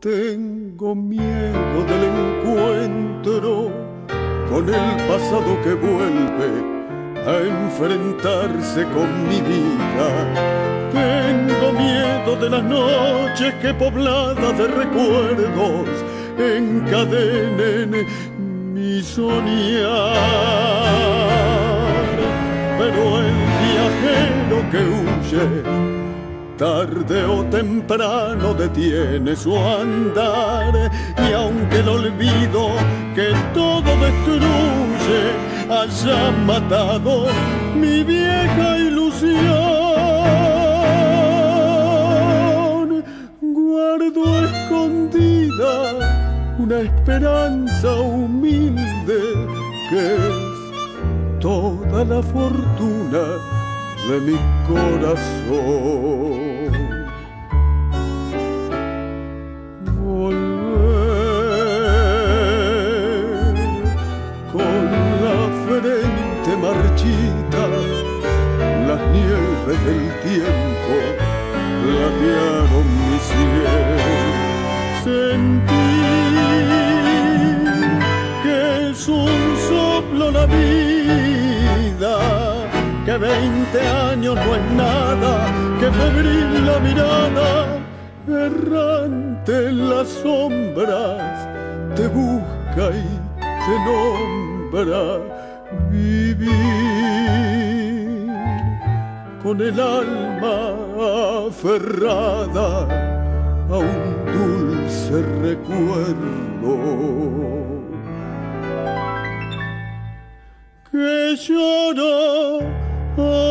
Tengo miedo del encuentro con el pasado que vuelve a enfrentarse con mi vida. Tengo miedo de las noches que pobladas de recuerdos encadenen mi soñar. Pero el viajero que huye tarde o temprano detiene su andar. Y aunque el olvido que todo destruye haya matado mi vieja ilusión, guardo escondida una esperanza humilde que es toda la fortuna de mi corazón. marchita, las nieves del tiempo platearon mi cielo. Sentí que es un soplo la vida, que veinte años no es nada, que febril la mirada, errante en las sombras, te busca y te nombra vivir con el alma aferrada a un dulce recuerdo. Que llora o te